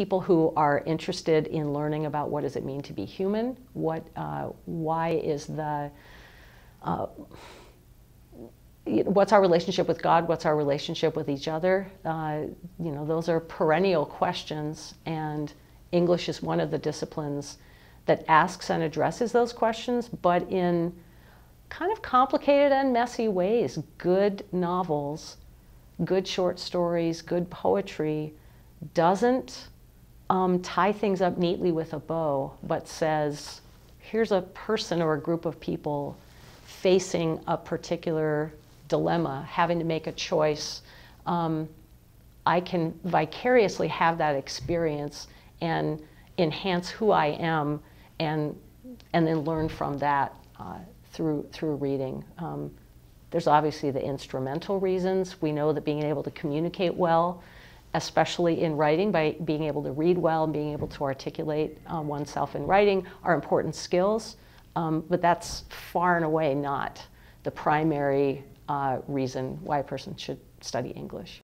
people who are interested in learning about what does it mean to be human, what, uh, why is the, uh, what's our relationship with God, what's our relationship with each other. Uh, you know, those are perennial questions, and English is one of the disciplines that asks and addresses those questions, but in kind of complicated and messy ways. Good novels, good short stories, good poetry doesn't um, tie things up neatly with a bow, but says, here's a person or a group of people facing a particular dilemma, having to make a choice. Um, I can vicariously have that experience and enhance who I am and, and then learn from that uh, through, through reading. Um, there's obviously the instrumental reasons. We know that being able to communicate well especially in writing, by being able to read well and being able to articulate um, oneself in writing, are important skills. Um, but that's far and away not the primary uh, reason why a person should study English.